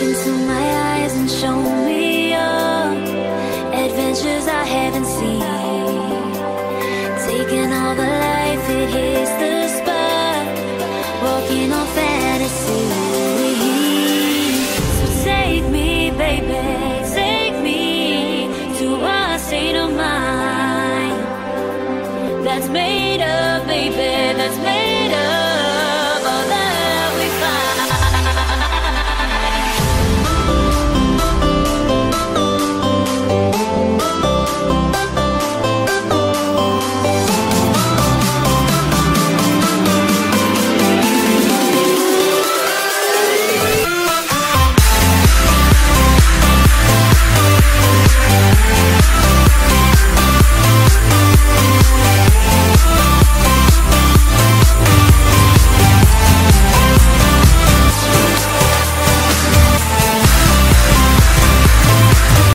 into my eyes and show me up adventures I haven't seen. Taking all the life, it hits the spot. Walking on fantasy. So take me, baby, take me to a state of mind that's made of, baby, that's made.